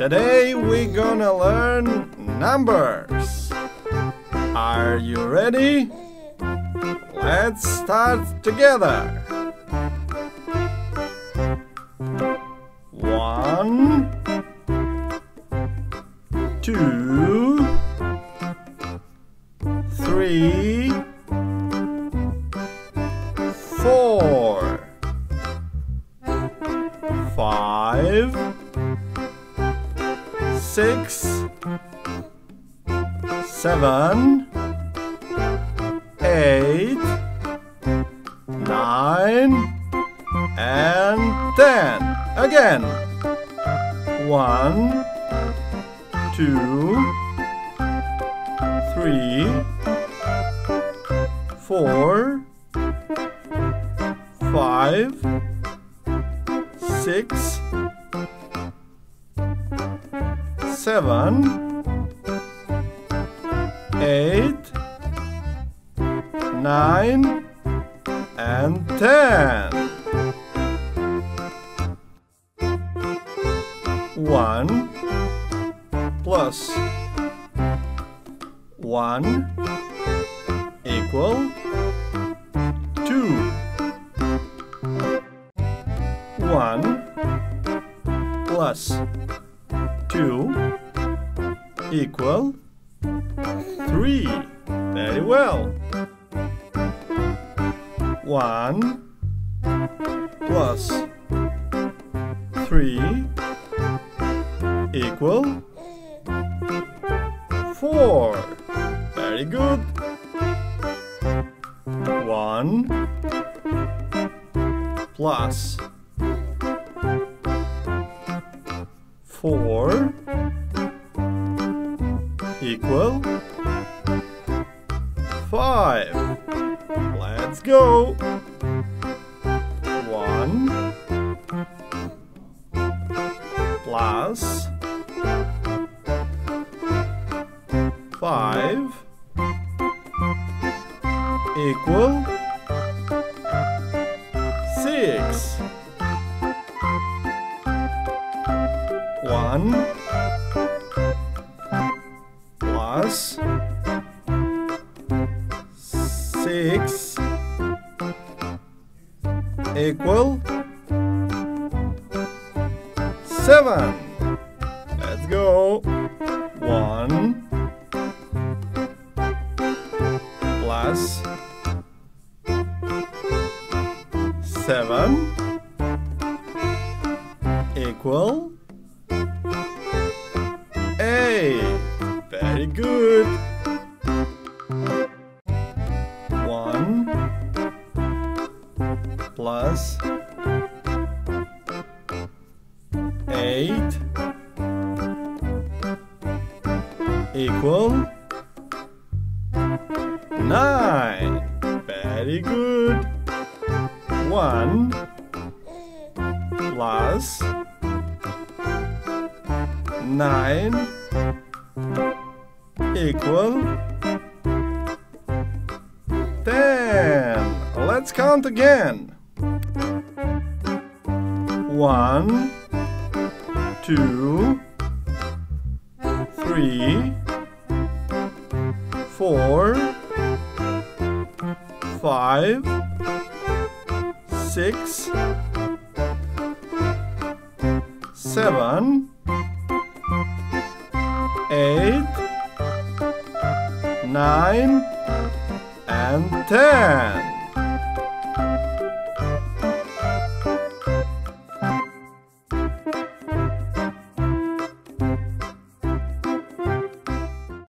Today we're gonna learn numbers. Are you ready? Let's start together. One, two, three, four, five, six, seven, eight, nine, and ten. Again. One, two, three, four, five, six, seven, eight, nine, and ten. One plus one equal two. One plus equal three. Very well. One plus three equal four. Very good. One plus four equal 5. Let's go. 1 plus 5 equal 6. 1 6 equal 7. Let's go. 1 plus 7 equal plus eight equal nine. Very good. One plus nine equal ten. Let's count again. One, two, three, four, five, six, seven, eight, nine, and ten.